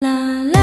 啦啦